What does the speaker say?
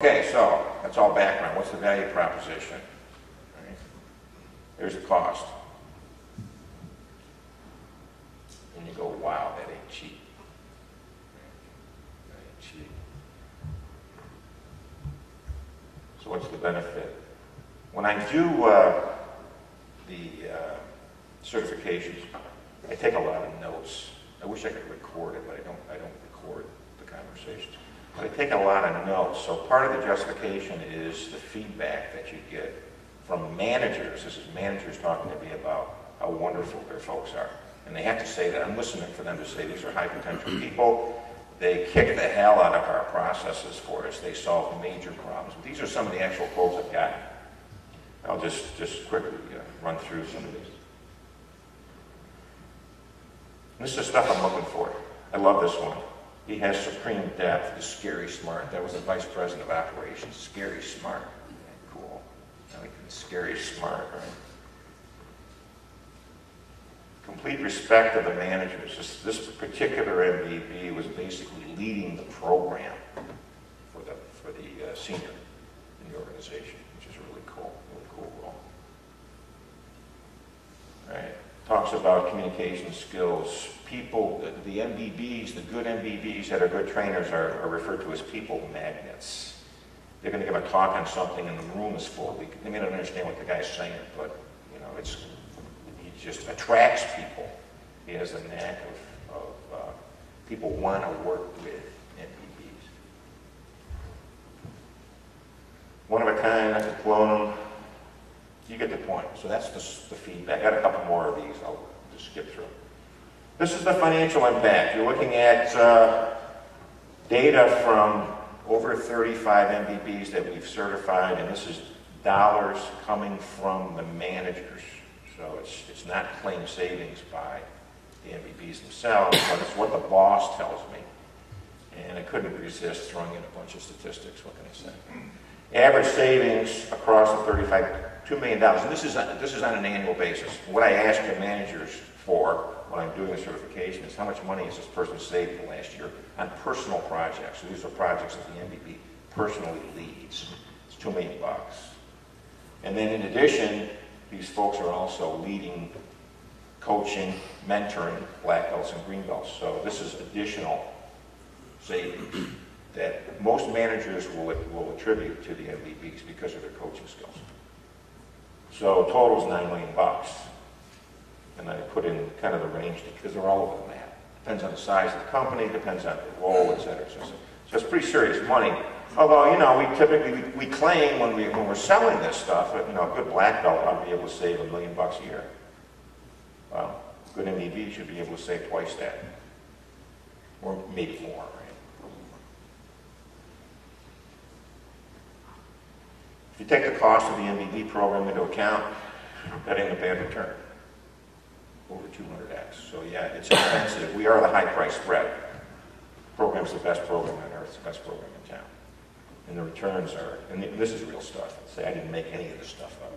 Okay, so, that's all background. What's the value proposition? Right. There's the cost. And you go, wow, that ain't cheap. That ain't cheap. So what's the benefit? When I do uh, the uh, certifications, I take a lot of notes. I wish I could record it, but I don't, I don't record the conversations. But I take a lot of notes, so part of the justification is the feedback that you get from managers. This is managers talking to me about how wonderful their folks are. And they have to say that. I'm listening for them to say these are high potential people. They kick the hell out of our processes for us. They solve major problems. These are some of the actual quotes I've gotten. I'll just, just quickly uh, run through some of these. This is stuff I'm looking for. I love this one. He has supreme depth, is scary smart. That was the vice president of operations, scary smart. Cool. Scary smart, right? Complete respect of the managers. This, this particular MBB was basically leading the program for the, for the uh, senior in the organization, which is really cool, really cool role. Right. Talks about communication skills. People, the, MBBs, the good MBBs that are good trainers are, are referred to as people magnets. They're going to give a talk on something and the room is full. They, may not understand what the guy's saying, but, you know, it's, he just attracts people. He has a knack of, of uh, people want to work with MBBs. One of a kind, I could clone them. You get the point. So that's the, the feedback. I got a couple more of these. I'll just skip through. This is the financial impact. You're looking at uh, data from over 35 MBBs that we've certified, and this is dollars coming from the managers. So it's, it's not claim savings by the MBBs themselves, but it's what the boss tells me. And I couldn't resist throwing in a bunch of statistics. What can I say? Average savings across the 35, $2 million. And this is, on, this is on an annual basis. What I ask the managers for when I'm doing the certification is how much money has this person saved in the last year on personal projects. So these are projects that the MBB personally leads. It's two million bucks. And then in addition, these folks are also leading, coaching, mentoring black belts and green belts. So this is additional savings that most managers will, will attribute to the MBBs because of their coaching skills. So total is nine million bucks. And I put in kind of the range because they're all over the map. Depends on the size of the company, depends on the role, et cetera. So, so it's pretty serious money. Although, you know, we typically, we, we claim when, we, when we're selling this stuff, you know, a good black belt ought to be able to save a million bucks a year. Well, good MBB should be able to save twice that. Or maybe more, right? If you take the cost of the MBB program into account, that ain't a bad return over 200x. So yeah, it's expensive. We are the high price spread. Program's the best program on earth, the best program in town. And the returns are, and this is real stuff. Say I didn't make any of this stuff up.